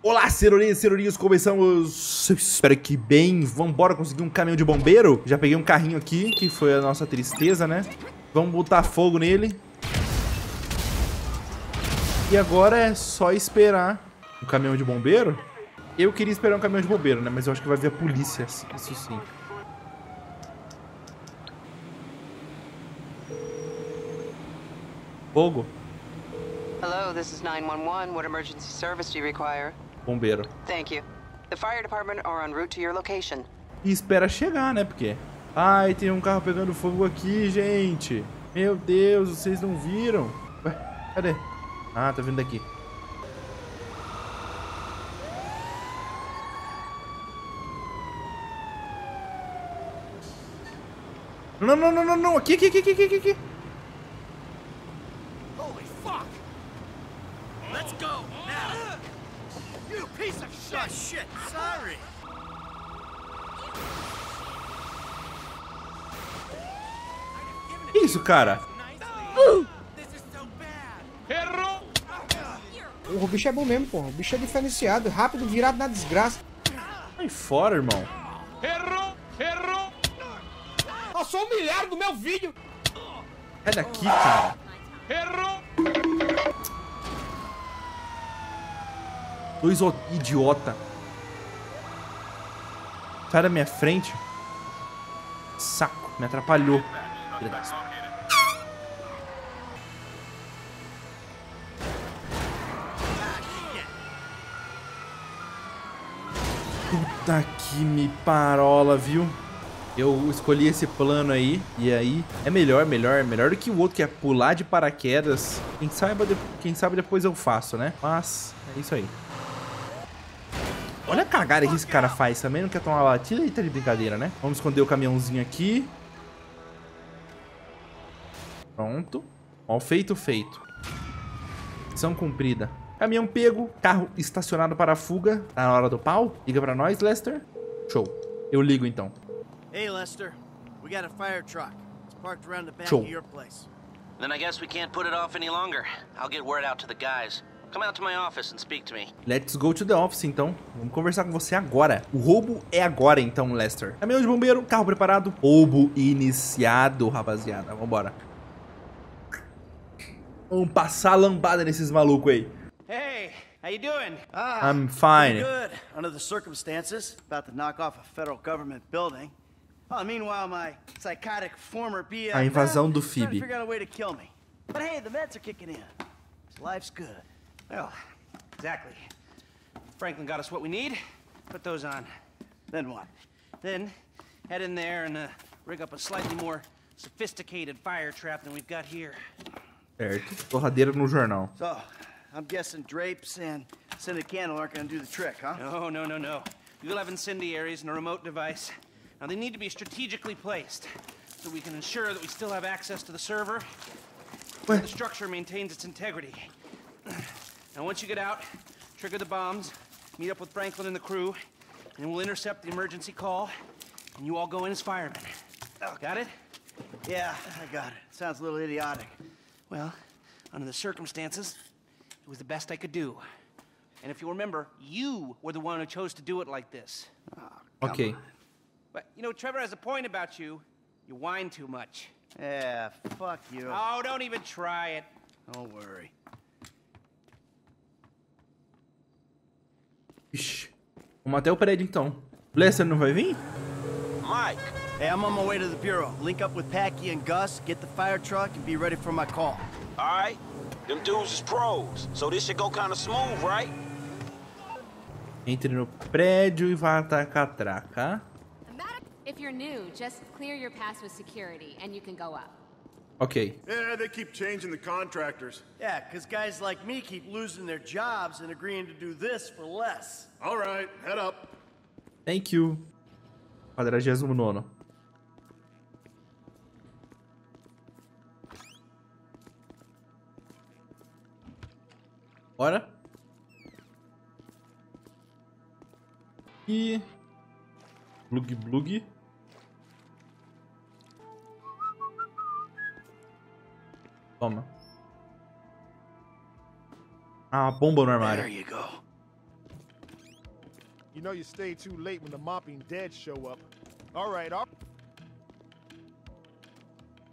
Olá, cerorinhas e começamos... Espero que bem, vambora conseguir um caminhão de bombeiro. Já peguei um carrinho aqui, que foi a nossa tristeza, né? Vamos botar fogo nele. E agora é só esperar um caminhão de bombeiro. Eu queria esperar um caminhão de bombeiro, né? Mas eu acho que vai vir a polícia, isso sim. Fogo. Hello, this is 911. What emergency service do you require? Bombeiro. Thank you. The fire department are en route to your location. E espera chegar, né? Porque... Ai, tem um carro pegando fogo aqui, gente. Meu Deus, vocês não viram? Ué, cadê? Ah, tá vindo daqui. Não, não, não, não, não. Aqui, aqui, aqui, aqui, aqui, aqui. Holy fuck! Let's go now! You piece of shit! Oh, shit! Sorry! Que isso, cara? This is so bad! O bicho é bom mesmo, porra. O bicho é diferenciado, rápido, virado na desgraça. Sai fora, irmão. Passou um milhar do meu vídeo. Sai daqui, cara. Dois idiota. Sai da minha frente. Saco, me atrapalhou. Puta que me parola, viu? Eu escolhi esse plano aí, e aí é melhor, melhor, melhor do que o outro que é pular de paraquedas. Quem de- quem sabe depois eu faço, né? Mas é isso aí. Olha a cagada que esse cara faz também, não quer tomar batida e tá de brincadeira, né? Vamos esconder o caminhãozinho aqui. Pronto. Ó, feito, feito. Missão cumprida. Caminhão pego, carro estacionado para a fuga. Tá na hora do pau? Liga pra nós, Lester. Show. Eu ligo então. Hey, Lester. We got a fire truck. It's parked around the back Sure. of your place. Then I guess we can't put it off any longer. I'll get word out to the guys. Come out to my office and speak to me. Let's go to the office, então. Vamos conversar com você agora. O roubo é agora, então, Lester. Caminhão de bombeiro, carro preparado. Roubo iniciado, rapaziada. Vambora. Vamos passar a lambada nesses malucos aí. Hey, how you doing? Ah, I'm fine. Good. Under the circumstances, about to knock off a federal government building. Oh, meanwhile, my psychotic former BF A invasão do me. But hey, the meds are kicking in. Life's good. Well, exactly. Franklin got us what we need. Put those on. Then what? Then head in there and uh, rig up a slightly more sophisticated fire trap than we've got here. Certo. Torradeira no jornal. So, I'm guessing drapes and scented candle aren't gonna do the trick, huh? No, no, no, no. You'll have incendiaries and a remote device. Now, they need to be strategically placed so we can ensure that we still have access to the server and the structure maintains its integrity. Now, once you get out, trigger the bombs, meet up with Franklin and the crew, and we'll intercept the emergency call, and you all go in as firemen. Oh, Got it? Yeah, I got it. Sounds a little idiotic. Well, under the circumstances, it was the best I could do. And if you remember, you were the one who chose to do it like this. Ah, ok. But, you know, Trevor has a point about you. You whine too much. Yeah, fuck you. Oh, don't even try it. Don't worry. Ixi. Vamos até o prédio, então. Lester não vai vir? Mike! Hey, I'm on my way to the bureau. Link up with Packy and Gus, get the fire truck, and be ready for my call. Alright? Them dudes is pros, so this should go kinda smooth, right? Entre no prédio e vá atacar a traca. If you're new, just clear your pass with security and you can go up. Ok. Yeah, they keep changing the contractors. Yeah, because guys like me keep losing their jobs and agreeing to do this for less. All right, head up. Thank you. Quadragésimo nono. Bora. E... Blug blug. Toma. Ah, uma bomba no There armário. you go. You know you stay too late when the mopping dead show up. All right, all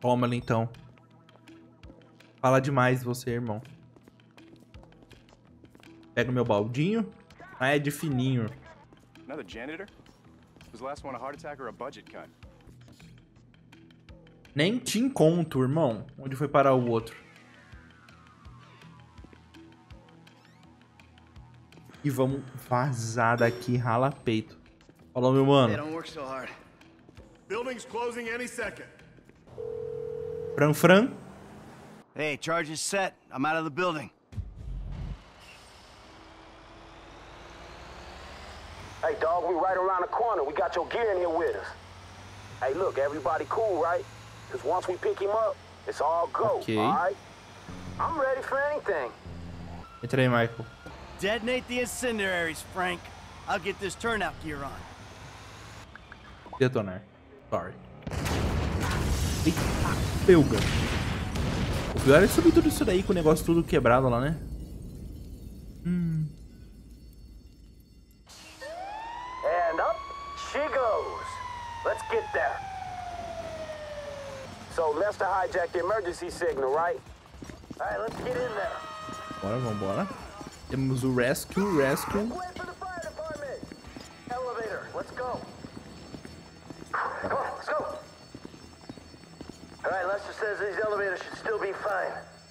Toma ali então. Fala demais você, irmão. Pega o meu baldinho. Ah, é de fininho. Another janitor? Was the last one a heart attack or a budget cut? Nem te encontro, irmão. Onde foi parar o outro? E vamos vazar daqui, rala peito. Falou, meu Hey, mano. Fran Fran. Hey, charge is set. I'm out of the building. Hey, dog, we right around the corner. We got your gear in here with us. Hey, look, everybody cool, right? Because once we pick him up, it's all go, Okay. all right? I'm ready for anything. Entra aí, Michael. Detonate the incendiaries, Frank. I'll get this turnout gear on. Detonar. Sorry. Eita, peuga. O pior é subir tudo isso daí com o negócio tudo quebrado lá, né? So Lester hijacked the emergency signal, right? All right, let's get in there. Bora, vambora. Temos o Rescue, Rescue. Wait for the fire department. Elevator, let's go. Come on, let's go. All right, Lester says these elevators should still be fine.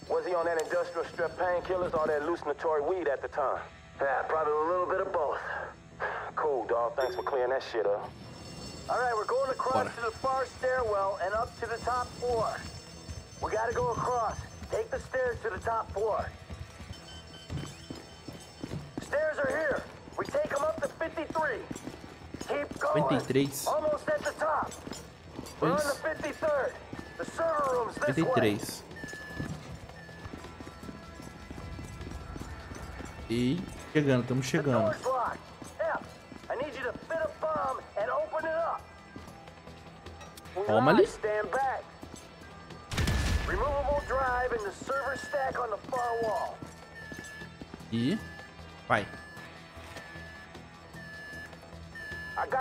Was he on that industrial strip painkillers or that hallucinatory weed at the time? Yeah, probably a little bit of both. Cool, dog. Thanks for clearing that shit up. All right, we're going across to the far stairwell and up to the top floor. We gotta go across. Take the stairs to the top floor. Stairs are here. We take them up to 53. Keep going. 53. Almost at the top. We're on the 53rd. The server room's this way. 53. E chegando, estamos chegando. Far wall. E vai.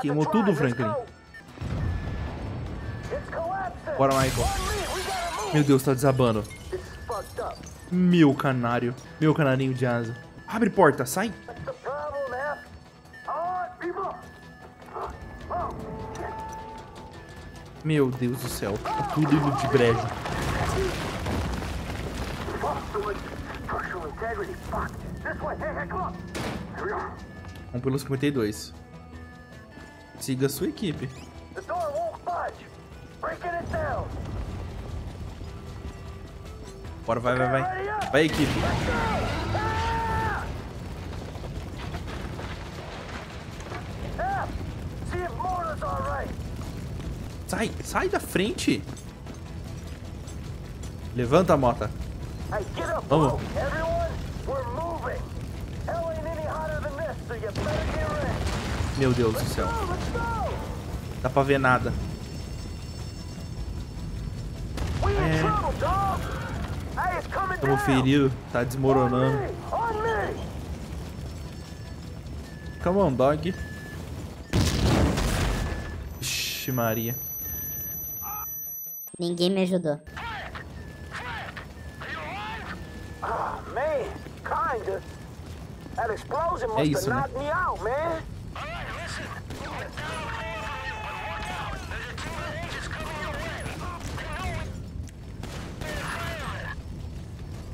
Queimou the tudo, Franklin. Bora, Michael. Meu Deus, tá desabando. Meu canário. Meu canarinho de asa. Abre porta, sai. Meu Deus do céu. Tá tudo indo de brejo. Vamos pelo 52. Siga sua equipe. Bora, vai, vai, vai. Vai, equipe. See if motor's all right. Sai, sai da frente. Levanta a mota. Vamos. Meu Deus do céu. Dá pra ver nada. É. feridos. Tá On desmoronando. me, on me. Come on, dog. Ixi, Maria. Ninguém me ajudou. Ah, man, kinda. That explosion must isso, have né? knocked me out, man.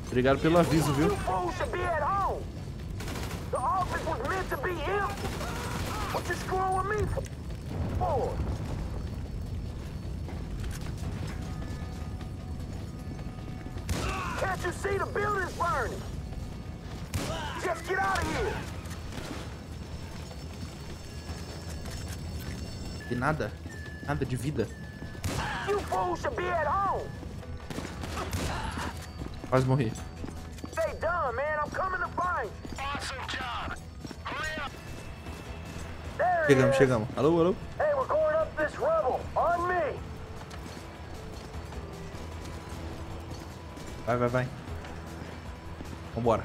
Obrigado pelo aviso, viu? The office was meant to be empty. What you screwing with me for? Can't you see the building's burning? Just get out of here. E nada. Nada de vida. You fools should be at home. Quase morri. Stay done, man. I'm coming to find you. Awesome job. Hurry up. There Chegamos, chegamos. Alô, alô. Vai, vai, vai. Vambora.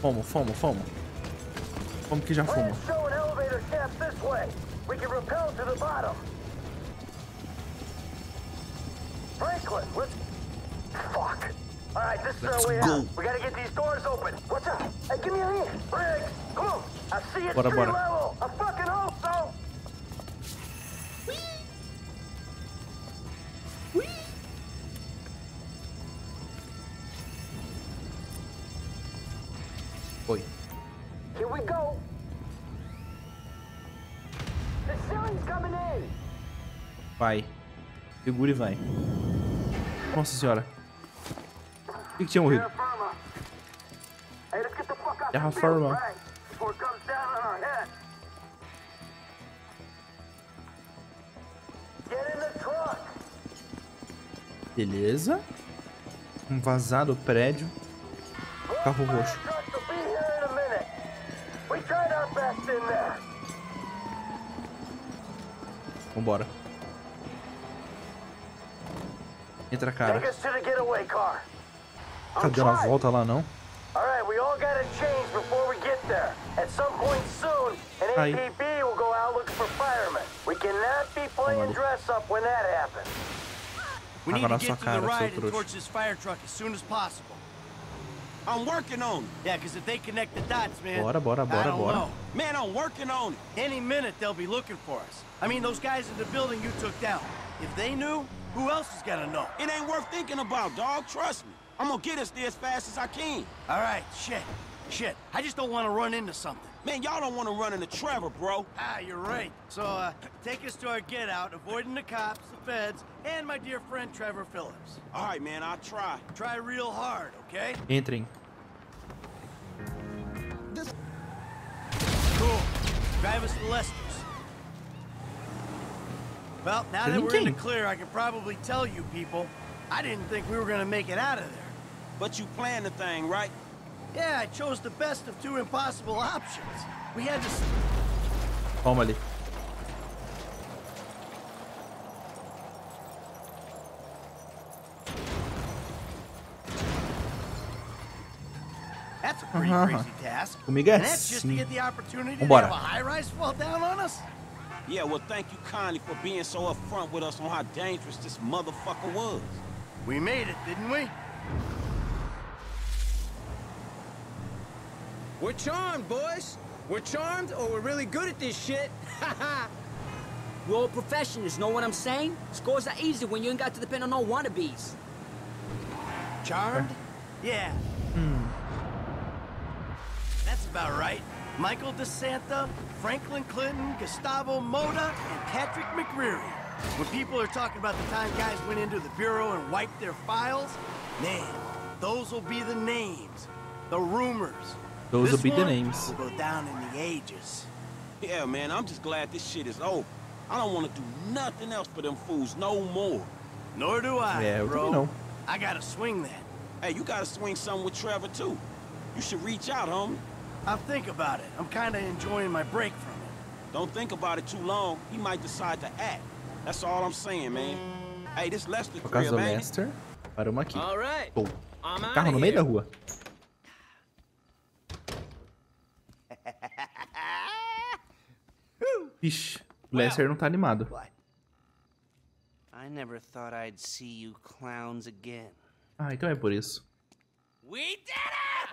Fomo, fomo, fomo. Como que já bottom. Franklin, let's... Fuck. All right, this is Let's our way go. out. We gotta get these doors open. What's up? Hey, give me a hand. Briggs, come on. I see it Bora, street bora. level. Foi. Here we go. The ceiling's coming in. Vai. Segura e vai. Nossa senhora. O que, que tinha morrido? Terra firma. Hey, let's get the fuck out Terra the field, firma. right? Before it comes down on our heads. Get in the truck. Beleza. Um vazado prédio. Carro roxo. Vambora. Entra, cara. Tá dando a volta lá, não? All right, we all gotta change before we get there. At some point soon, an Aí. APB will go out looking for firemen. We cannot be playing ali. dress up when that happens. We Tava need na to sua cara, seu trouxa. I'm working on it. Yeah, because if they connect the dots, man. Bora, bora, I bora, don't bora. know. Man, I'm working on it. Any minute they'll be looking for us. I mean, those guys in the building you took down. If they knew, who else is gonna know? It ain't worth thinking about, dog. Trust me. I'm gonna get us there as fast as I can. All right, shit, shit. I just don't want to run into something. Man, y'all don't want to run into Trevor, bro. Ah, you're right. So, uh, take us to our get out, avoiding the cops, the feds, and my dear friend Trevor Phillips. All right, man, I'll try. Try real hard, okay? Entrem. Cool. Drive us to Lester's. Well, now that we're in the clear, I can probably tell you people, I didn't think we were gonna make it out of there. But you planned the thing, right? Yeah, I chose the best of two impossible options. We had to... s- Toma ali. That's a pretty Aham. crazy task. Comigo é and that's just to assim. get the opportunity to Vambora. have a high-rise fall down on us? Yeah, well, thank you kindly for being so upfront with us on how dangerous this motherfucker was. We made it, didn't we? We're charmed, boys. We're charmed or we're really good at this shit. Ha ha. We're all professionals, know what I'm saying? Scores are easy when you ain't got to depend on no wannabes. Charmed? Yeah. Hmm. That's about right. Michael DeSanta, Franklin Clinton, Gustavo Moda, and Patrick McReary. When people are talking about the time guys went into the Bureau and wiped their files, man, those will be the names, the rumors. Those will This be the names. will go down in the ages. Yeah, man, I'm just glad this shit is over. I don't want to do nothing else for them fools no more. Nor do I, Yeah, bro. you know. I gotta swing that. Hey, you gotta swing something with Trevor, too. You should reach out, homie. I'll think about it. I'm kinda enjoying my break from it. Don't think about it too long. He might decide to act. That's all I'm saying, man. Hey, this Lester Por causa crib, do ain't. Paramos aqui. All right. Pô. I'm out Carro no meio da rua. Vixe, o Lester não tá animado. I never thought I'd see you clowns again. Ah, então é por isso. We did it!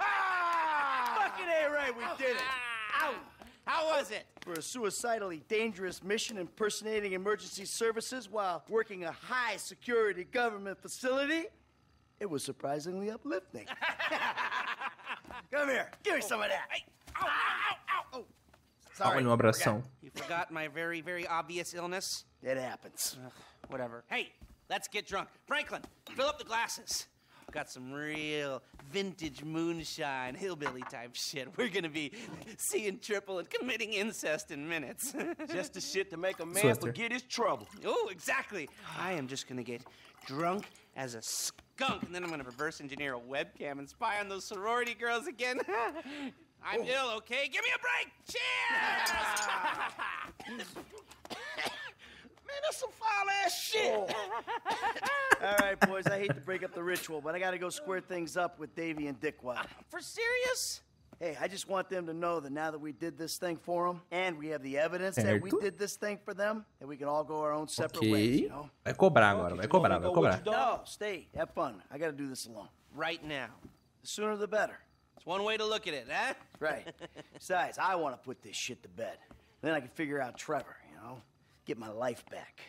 Fucking A right, we did it. Ow! How was it? For a suicidally dangerous mission impersonating emergency services while working a high security government facility, it was surprisingly uplifting. Come here, give me some of that. Ow, ow, ow, ow! Sorry. Olha um abração. You forgot my very, very obvious illness? It happens. Ugh, whatever. Hey, let's get drunk. Franklin, fill up the glasses. Got some real vintage moonshine, hillbilly type shit. We're gonna be seeing triple and committing incest in minutes. Just the shit to make a man Swister. forget his trouble. oh, exactly. I am just gonna get drunk as a skunk, and then I'm gonna reverse engineer a webcam and spy on those sorority girls again. I'm oh. ill, okay? Give me a break! Cheers! Man, that's some foul ass shit. Oh. All right, boys, I hate to break up the ritual, but I gotta go square things up with Davy and Dickwad. Uh, for serious? Hey, I just want them to know that now that we did this thing for them, and we have the evidence that we did this thing for them, that we can all go our own separate ways, Ok. you know? Vai cobrar agora, vai cobrar, vai cobrar. No, stay, have fun. I gotta do this alone. Right now. The sooner the better. It's one way to look at it, huh? Right. Besides, I want to put this shit to bed. Then I can figure out Trevor, you know? Get my life back.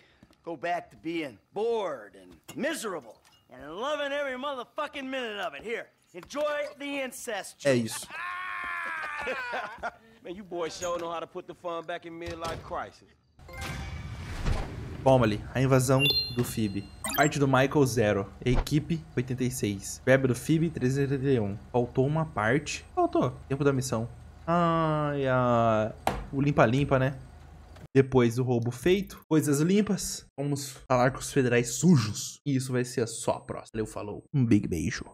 Go back to being bored and miserable and loving every motherfucking minute of it. Here, enjoy the incest. É juice. Man, you boys sure know how to put the fun back in midlife crisis. Toma ali, a invasão do FIB. Parte do Michael, 0. Equipe, 86. Verbo do FIB, 381. Faltou uma parte. Faltou. Tempo da missão. Ai, a... O limpa-limpa, né? Depois do roubo feito, coisas limpas, vamos falar com os federais sujos. E isso vai ser só a próxima. Valeu, falou. Um big beijo.